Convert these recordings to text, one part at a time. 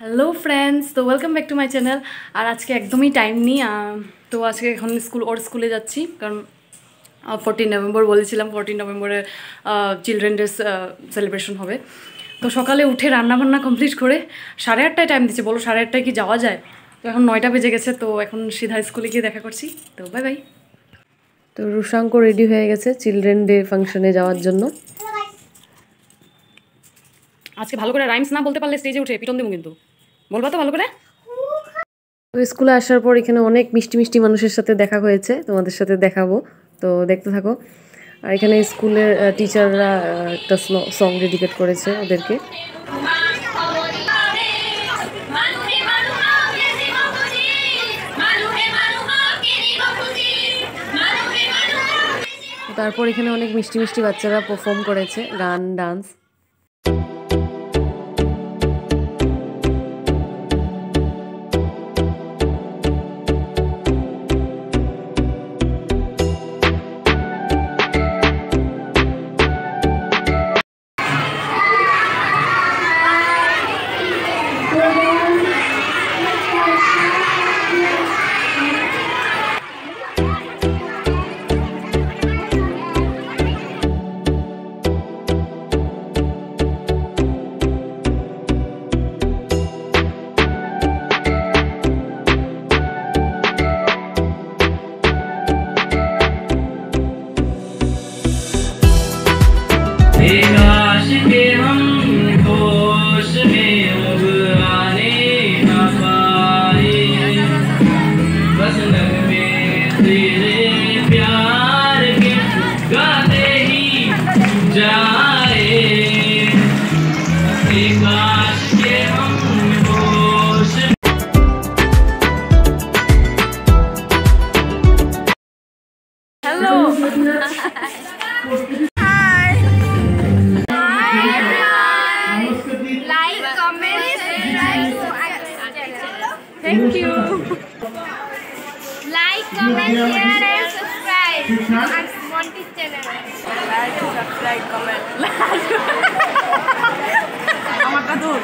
Hello friends তো welcome back to my channel আর আজকে একদমই টাইম নেই তো আজকে এখন স্কুল ওর স্কুলে যাচ্ছি। কারণ ফোরটিন নভেম্বর বলেছিলাম ফোরটিন নভেম্বরে চিলড্রেন ডে সেলিব্রেশন হবে। তো সকালে উঠে রান্নাবান্না কমপ্লিট করে সাড়ে আটটায় টাইম দিচ্ছে। বলো সাড়ে আটটায় কি যাওয়া যায়? তো এখন নয়টা বেজে গেছে, তো এখন সিধা স্কুলে গিয়ে দেখা করছি। তো বাই বাই তো রুশাঙ্ক রেডি হয়ে গেছে চিলড্রেন ডে ফাংশনে যাওয়ার জন্য। আজকে ভালো করে রাইমস না বলতে পারলে স্টেজে উঠে পিটন দেবো কিন্তু। বলবা তো ভালো করে। তো স্কুলে আসার পর এখানে অনেক মিষ্টি মিষ্টি মানুষের সাথে দেখা হয়েছে তোমাদের সাথে দেখাবো। তো দেখতে থাকো। আর এখানে স্কুলের টিচাররা একটা সং ডেডিকেট করেছে ওদেরকে। তারপর এখানে অনেক মিষ্টি মিষ্টি বাচ্চারা পারফর্ম করেছে গান dance like, comment, subscribe Thank you. like, comment, share and subscribe to our Monty channel. Like, subscribe, comment. Amaka dur.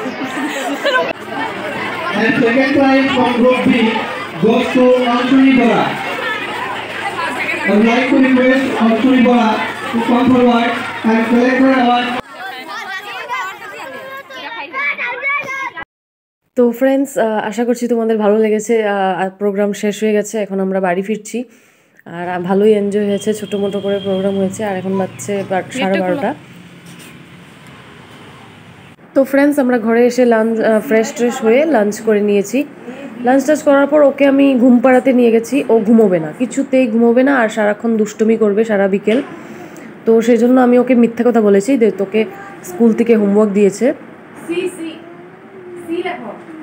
And second time from group B goes to Anshuni Bora. I would like to request Anshuni Bora to come forward and collect her award. তো friends আশা করছি তোমাদের ভালো লেগেছে programme শেষ হয়ে গেছে এখন আমরা বাড়ি ফিরছি। আর ভালোই এনজয় হয়েছে ছোটো মোটো করে প্রোগ্রাম হয়েছে আর এখন বাজছে বা- সাড়ে বারোটা। তো ফ্রেন্ডস আমরা ঘরে এসে লাঞ্চ ফ্রেশ ট্রেশ হয়ে লাঞ্চ করে নিয়েছি। লাঞ্চ টাচ করার পর ওকে আমি ঘুম পাড়াতে নিয়ে গেছি ও ঘুমোবে না কিছুতেই ঘুমোবে না আর সারাক্ষণ দুষ্টুমি করবে সারা বিকেল। তো সেই জন্য আমি ওকে মিথ্যা কথা বলেছি যে তোকে স্কুল থেকে হোমওয়ার্ক দিয়েছে সি সি সি লেখো কথা কম সি লেখো আগে সি লেখো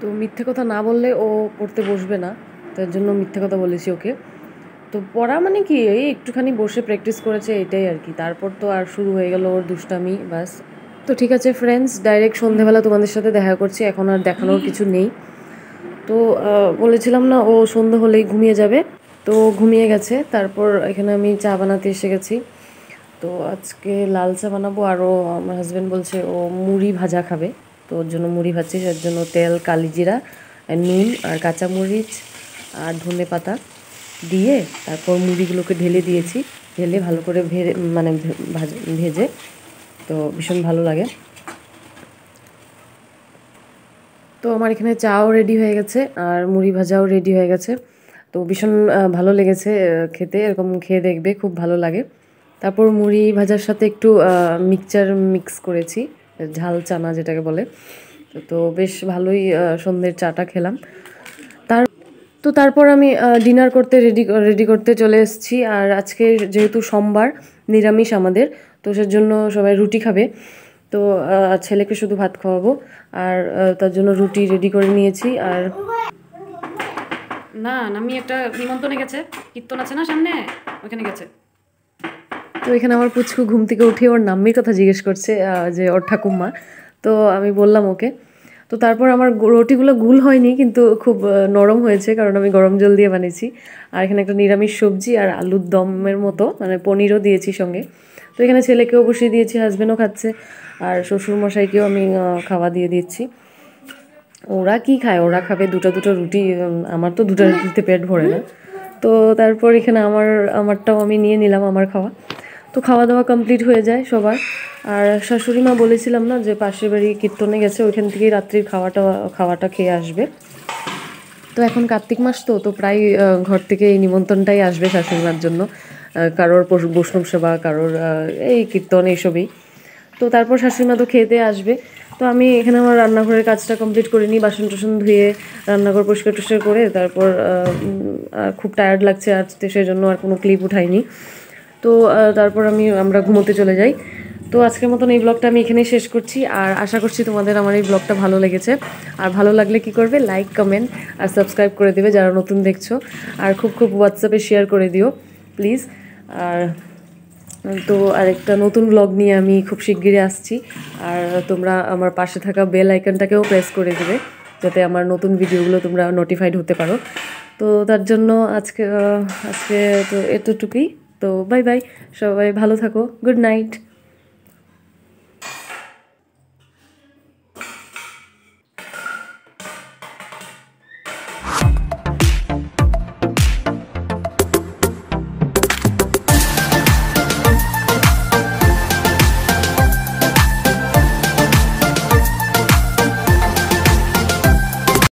তো মিথ্যে কথা না বললে ও পড়তে বসবে না, তার জন্য মিথ্যে কথা বলেছি ওকে। তো পড়া মানে কি? এই একটুখানি বসে প্র্যাকটিস করেছে, এটাই আর কি। তারপর তো আর শুরু হয়ে গেল ওর দুষ্টামি বাস তো ঠিক আছে ফ্রেন্ডস ডাইরেক্ট সন্ধেবেলা তোমাদের সাথে দেখা করছি, এখন আর দেখানোর কিছু নেই। তো বলেছিলাম না ও সন্ধে হলেই ঘুমিয়ে যাবে। তো ঘুমিয়ে গেছে, তারপর এখানে আমি চা বানাতে এসে গেছি। তো আজকে লাল চা বানাবো আরও আমার হাজব্যান্ড বলছে ও মুড়ি ভাজা খাবে, তো ওর জন্য মুড়ি ভাজছি যার জন্য তেল কালিজিরা নুন, আর কাঁচামরিচ আর ধনে পাতা দিয়ে তারপর মুড়িগুলোকে ঢেলে দিয়েছি, ঢেলে ভালো করে ভেজে মানে ভেজে তো ভীষণ ভালো লাগে। তো আমার এখানে চাও রেডি হয়ে গেছে, আর মুড়ি ভাজাও রেডি হয়ে গেছে, তো ভীষণ ভালো লেগেছে খেতে, এরকম খেয়ে দেখবে, খুব ভালো লাগে। তারপর মুড়ি ভাজার সাথে একটু মিক্সচার মিক্স করেছি, ঝাল চানা যেটাকে বলে। তো বেশ ভালোই সন্ধ্যের চাটা খেলাম। তার, তো তারপর আমি ডিনার করতে রেডি রেডি করতে চলে এসেছি। আর আজকে যেহেতু সোমবার, নিরামিষ আমাদের, তো সেজন্য সবাই রুটি খাবে। তো ছেলেকে শুধু ভাত খাওয়াবো। আর তার জন্য রুটি রেডি করে নিয়েছি। আর না আমি একটা নিমন্ত্রণে গেছে। কীর্তন আছে না সামনে? ওখানে গেছে। তো এখানে আমার পুচকু ঘুম থেকে উঠে ওর নাম্মির কথা জিজ্ঞেস করছে যে ওর ঠাকুমা তো আমি বললাম ওকে। তো তারপর আমার রুটিগুলো গুল হয়নি, কিন্তু খুব নরম হয়েছে, কারণ আমি গরম জল দিয়ে বানিয়েছি। আর এখানে একটা নিরামিষ সবজি আর আলুর দমের মতো মানে পনিরও দিয়েছি সঙ্গে। তো এখানে ছেলেকেও বসিয়ে দিয়েছি হাজব্যান্ডও খাচ্ছে, আর শ্বশুরমশাইকেও আমি খাওয়া দিয়ে দিচ্ছি। ওরা কি খায়? ওরা খাবে দুটো দুটো রুটি আমার তো দুটো রুটিতে পেট ভরে না। তো তারপর এখানে আমার, আমারটাও আমি নিয়ে নিলাম আমার খাওয়া। তো খাওয়া দাওয়া কমপ্লিট হয়ে যায় সবার। আর শাশুড়ি মা বলেছিলাম না যে পাশের বাড়ি কীর্তনে গেছে, ওইখান থেকেই রাত্রির খাওয়াটা খাওয়াটা খেয়ে আসবে। তো এখন কার্তিক মাস তো তো প্রায় ঘর থেকে এই নিমন্ত্রণটাই আসবে শাশুড়িমার জন্য। কারোর বৈষ্ণব সেবা, কারোর এই কীর্তন এইসবই। তো তারপর শাশুড়িমা তো খেতে আসবে। তো আমি এখানে আমার রান্নাঘরের কাজটা কমপ্লিট করে নিই বাসন টাসন ধুয়ে রান্নাঘর পরিষ্কার টরিষ্কার করে তারপর আর খুব টায়ার্ড লাগছে আজকে সেই জন্য আর কোনো ক্লিপ উঠাইনি। তো তারপর আমি, আমরা ঘুমোতে চলে যাই। তো আজকের মতন এই ব্লগটা আমি এখানেই শেষ করছি। আর আশা করছি তোমাদের আমার এই ব্লগটা ভালো লেগেছে। আর ভালো লাগলে কি করবে? লাইক কমেন্ট আর সাবস্ক্রাইব করে দেবে যারা নতুন দেখছ। আর খুব খুব হোয়াটসঅ্যাপে শেয়ার করে দিও প্লিজ আর, তো আরেকটা নতুন ব্লগ নিয়ে আমি খুব শিগগিরই আসছি। আর তোমরা আমার পাশে থাকা বেল আইকনটাকেও প্রেস করে দেবে, যাতে আমার নতুন ভিডিওগুলো তোমরা নোটিফাইড হতে পারো। তো তার জন্য আজকে আজকে তো এতটুকুই। তো বাই বাই সবাই ভালো থাকো গুড নাইট